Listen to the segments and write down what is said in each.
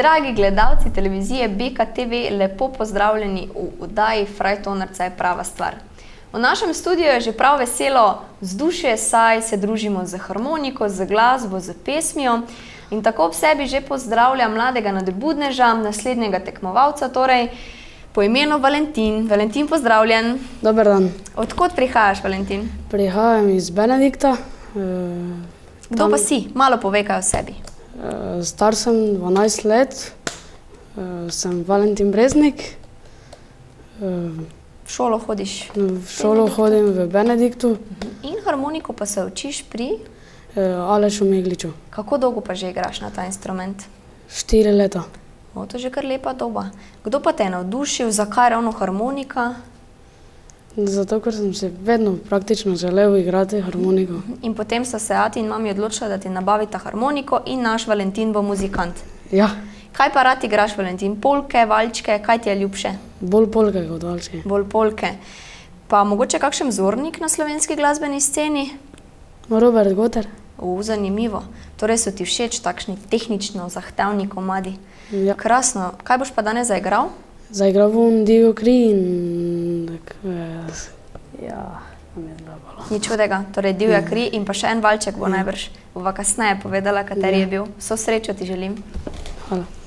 Dragi gledalci televizije BKTV, lepo pozdravljeni v oddaji Frajtonarca je prava stvar. V našem studiu je že prav veselo vzdušje, saj se družimo z harmoniko, z glasbo, z pesmijo in tako ob sebi že pozdravljam mladega nadobudneža, naslednjega tekmovalca, torej po imenu Valentin. Valentin, pozdravljen. Dober dan. Od kod prihajaš, Valentin? Prihajam iz Benedikta. eh, Kdo tam- pa si? Malo povekaj o sebi. Eh, Star sem 12 let, eh, sem Valentin Breznik. eh, V šolo hodiš V šolo hodim v Benediktu, in harmoniko pa se učiš pri... Alešu Megliču. Kako dolgo pa že igraš na ta instrument? 4 leta. O, to je že kar lepa doba. Kdo pa te je navdušil, zakaj ravno harmonika? Zato, ker sem si vedno praktično želel igrati harmoniko. In potem sta se ati in mami odločila, da ti nabavita harmoniko in naš Valentin bo muzikant. Ja, Kaj pa rad igraš, Valentin? Polke, valčke, kaj ti je ljubše? bolj polke kot valčke. Bolj polke. Pa mogoče kakšen vzornik na slovenski glasbeni sceni? Robert Goter. U, zanimivo. Torej so ti všeč takšni tehnično zahtevni komadi. Ja. Krasno. Kaj boš pa danes zaigral? Zaigral bom Dio Kri in... tak, eh, Ja, nam je. Nič hudega, torej divja kri in pa še en valček bo najbrž. Bova kasneje povedala, kateri je bil. Vso srečo ti želim. Hvala.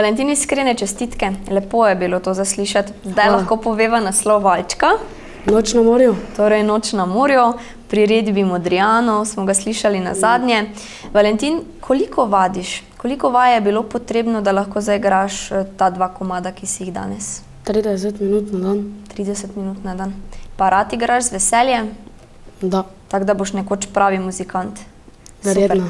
Valentin, iskrene čestitke, lepo je bilo to zaslišati. Zdaj Hvala. lahko poveva naslov Valčka, Noč na morju. torej Noč na morju, pri redbi Modrijano smo ga slišali na zadnje. Valentin, koliko vadiš, koliko vaj je bilo potrebno, da lahko zaigraš eh, ta dva komada, ki si jih danes? 30 minut na dan. 30 minut na dan. Pa rad igraš z veseljem, Da, tako da boš nekoč pravi muzikant. Super.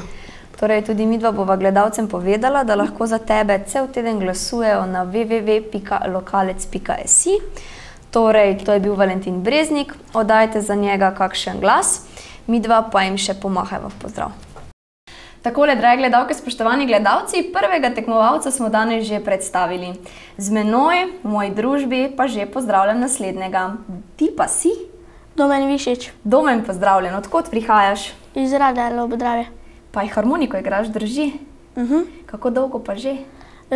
Torej, tudi mi dva bova gledalcem povedala, da lahko za tebe cel teden glasujejo na www.lokalec.si. Torej, to je bil Valentin Breznik, oddajte za njega kakšen glas, mi dva pa jim še pomahajmo v pozdrav. Takole, drage gledalke, spoštovani gledalci, prvega tekmovalca smo danes že predstavili. Z menoj, v moji družbi, pa že pozdravljam naslednjega. Ti pa si, Domen Višič, domen pozdravljen, odkot prihajaš? iz Rada Lobodravje. Pa jih harmoniko igraš, drži? Uh -huh. Kako dolgo pa že?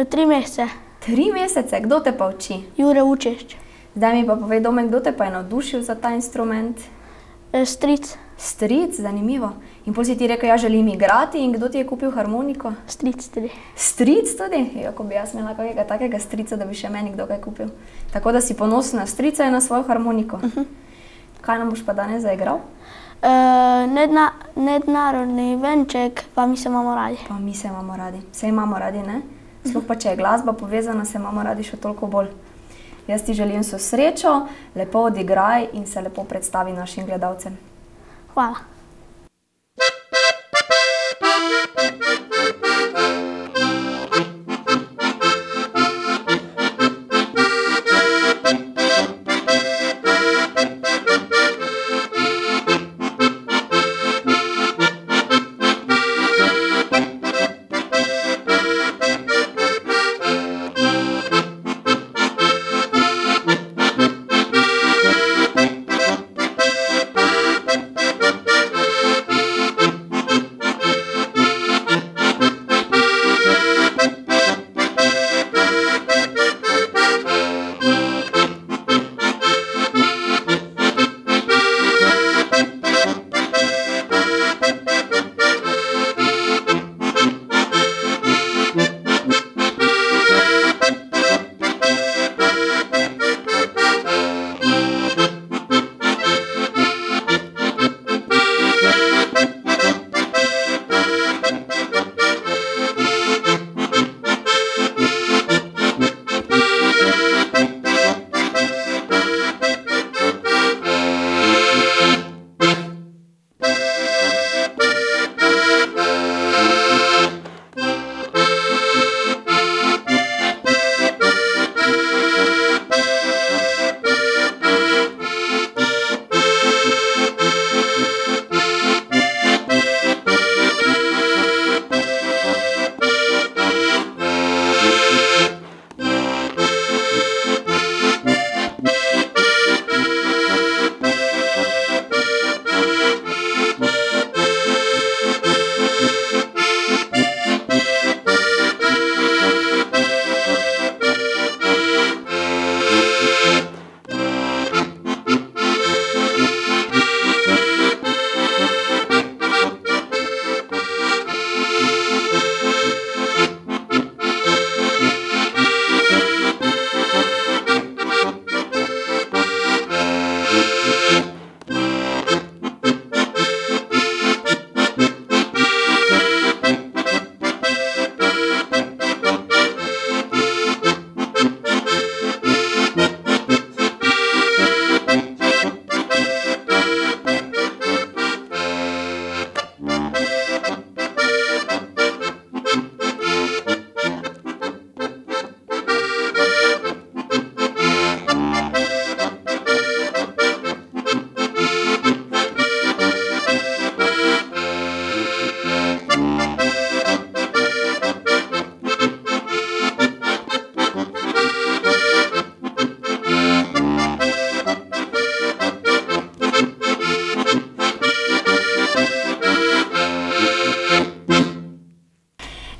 Tri mesece, Tri mesece, kdo te pa uči? Jure Učešč, Zdaj mi pa povej, Domen, kdo te pa je navdušil za ta instrument? Eh, stric, Stric, zanimivo. In potem si ti rekel, ja želim igrati in kdo ti je kupil harmoniko? stric tudi. Stric tudi? Ja, ko bi jaz imela kakega takega strica, da bi še meni kdo kaj kupil. Tako da si ponosen na strica in na svojo harmoniko. Uh -huh. Kaj nam boš pa danes zaigral? Uh, nedna, nednarodni venček, pa mi se imamo radi. Pa mi se imamo radi. Vse imamo radi, ne? Sploh pa če je glasba povezana, se imamo radi še toliko bolj. Jaz ti želim vso srečo, lepo odigraj in se lepo predstavi našim gledalcem. Hvala.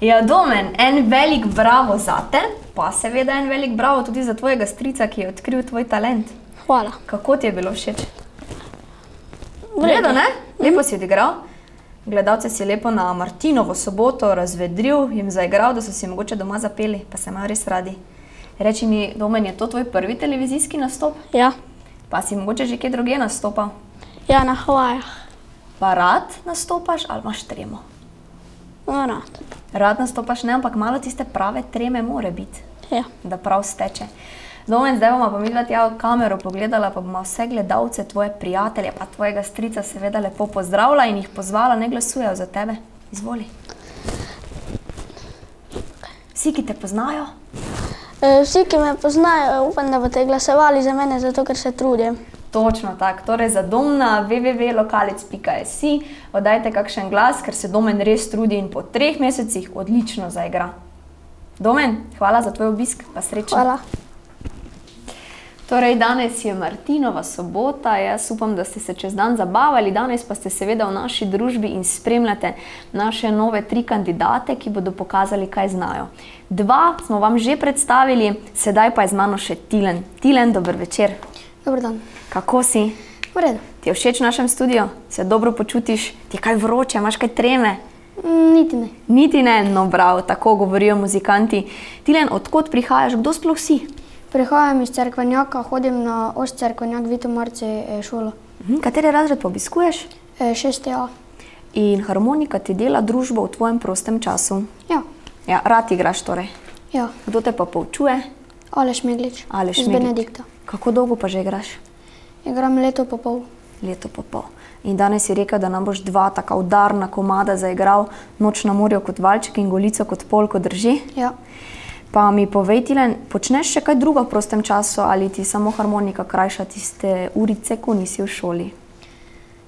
Ja, Domen, en velik bravo za te, pa seveda en velik bravo tudi za tvojega strica, ki je odkril tvoj talent. Hvala. Kako ti je bilo všeč? V V redu, redu. ne? Lepo si odigral. Gledalce si lepo na Martinovo soboto razvedril, jim zaigral, da so si mogoče doma zapeli, pa se imajo res radi. Reči mi, Domen, je to tvoj prvi televizijski nastop? Ja, Pa si mogoče že kje drugje nastopal? ja na Havajah. Pa rad nastopaš ali imaš tremo? No, rad. Rad nastopaš, ne, ampak malo tiste prave treme more biti, Ja. da prav steče. Domen, zdaj bomo pa mi dva tja v kamero pogledala, pa bomo vse gledalce, tvoje prijatelje, pa tvojega strica seveda lepo pozdravila in jih pozvala, ne glasujejo za tebe. Izvoli. Vsi, ki te poznajo, E, Vsi, ki me poznajo, upam, da boste glasovali za mene, zato ker se trudim. Točno tako. Torej, za dom na www.lokalec.si oddajte kakšen glas, ker se domen res trudi in po treh mesecih odlično zaigra. Domen, hvala za tvoj obisk, pa srečno. Hvala. Torej, danes je Martinova sobota, jaz upam, da ste se čez dan zabavali, danes pa ste seveda v naši družbi in spremljate naše nove tri kandidate, ki bodo pokazali, kaj znajo. Dva smo vam že predstavili, sedaj pa je z mano še Tilen. Tilen, dober večer. Dobar dan. Kako si? V redu. Ti je všeč v našem studiu? Se dobro počutiš? Ti je kaj vroče, imaš kaj treme? Mm, Niti ne. Niti ne, no prav, tako govorijo muzikanti. Tilen, odkot prihajaš, kdo sploh si? Prihajam iz Cerkvenjaka, hodim na Ost Cerkvenjak, Vito Marci eh, šolo. Mhm, Kateri razred pa obiskuješ? Eh, 6A. In harmonika ti dela družbo v tvojem prostem času. Ja. Ja, rad igraš torej. Ja. Kdo te pa poučuje? Aleš Meglič. Aleš iz Meglič. Benedikta. Kako dolgo pa že igraš? Igram leto pa pol. Leto pa pol. In danes si rekel, da nam boš dva taka udarna komada zaigral, noč na morju kot valček in golico kot polko drži. Ja. Pa mi povej, Tilen, počneš še kaj drugo v prostem času ali ti samo harmonika krajša tiste urice, ko nisi v šoli?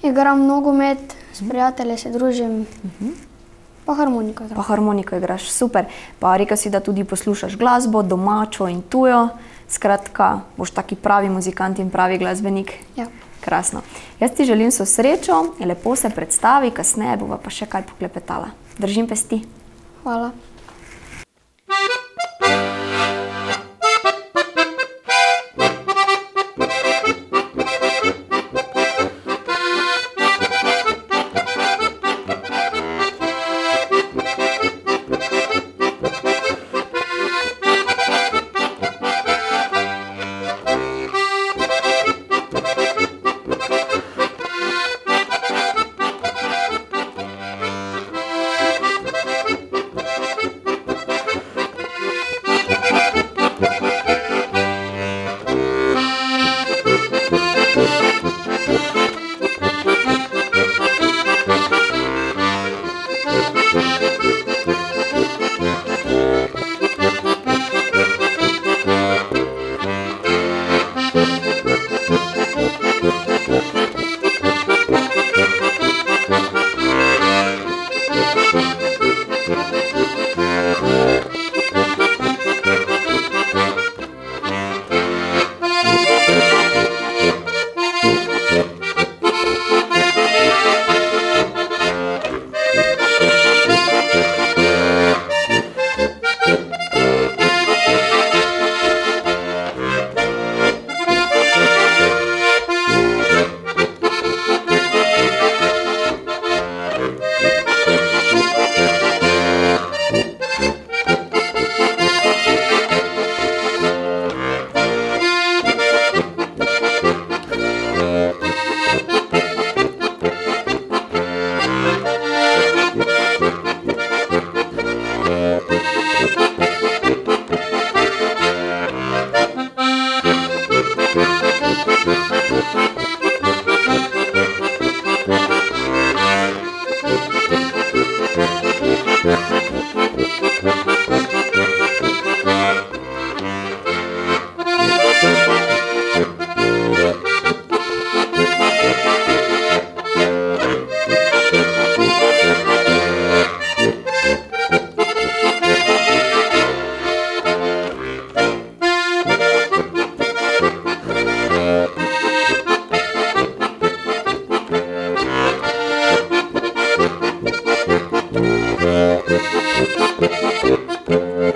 Igram nogomet, s prijatelji se družim. Pa harmoniko igram. Pa harmoniko igraš, super. Pa rekel si, da tudi poslušaš glasbo, domačo in tujo. Skratka, boš taki pravi muzikant in pravi glasbenik. Ja. Krasno. Jaz ti želim vso srečo, lepo se predstavi, kasneje bova pa še kaj poklepetala. Držim pesti. Hvala.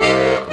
Música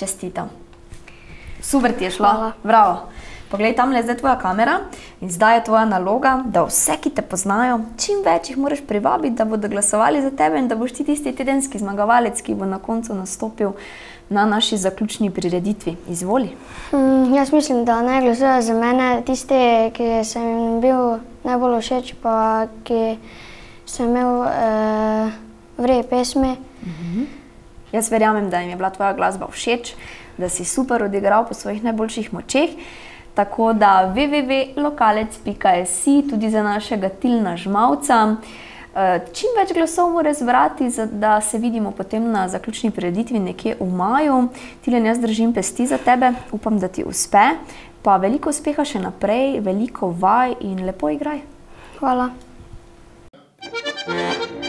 Čestitam. Super ti je šlo. Hvala. Bravo. Poglej, tam je zdaj tvoja kamera in zdaj je tvoja naloga, da vse, ki te poznajo, čim več jih moraš privabiti, da bodo glasovali za tebe in da boš ti tisti tedenski zmagovalec, ki bo na koncu nastopil na naši zaključni prireditvi. Izvoli. Mm, jaz mislim, da naj glasujejo za mene tisti, ki sem jim bil najbolj všeč, pa ki sem imel uh, vreje pesmi. Jaz verjamem, da jim je bila tvoja glasba všeč, da si super odigral po svojih najboljših močeh. Tako da www.lokalec.js tudi za našega Tilna Žmavca. Eh, Čim več glasov mora zbrati, da se vidimo potem na zaključni prireditvi nekje v maju. Tilen, jaz držim pesti za tebe, upam, da ti uspe. Pa veliko uspeha še naprej, veliko vaj in lepo igraj. Hvala. Thank